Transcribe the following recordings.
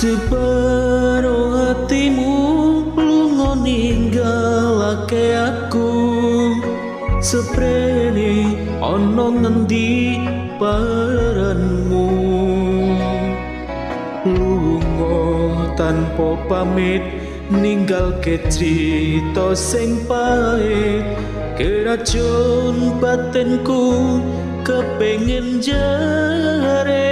separo hatimu lunga ninggalake aku. Seprene ana ngendi paranmu lunga tanpa pamit ninggal ke cerita sing pahit. Keracun batinku kepengin jare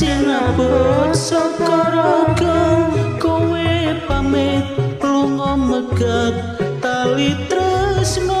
Jenabot sokorogo kowe pamit lunga megat tali tresno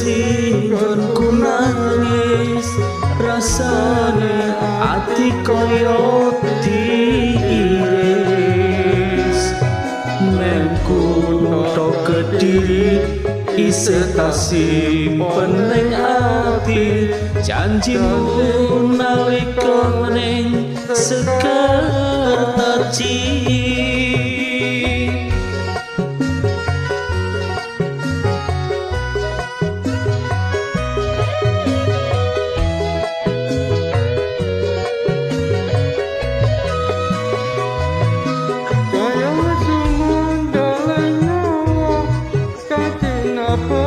seksi gonku nangis rasane ati koyo diiris. Mengku noto kediri isetasi peneng ati. Janjimu nalika meneng sekertaci Kaya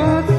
Father.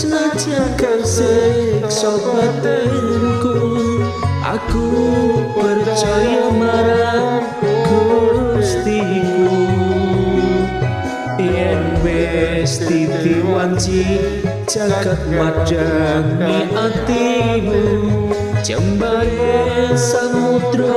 Senajan kesiksa batinku. Aku percaya marang gustiku. Yen wis ditiwanci jagat madangi atimu. Jembare samudra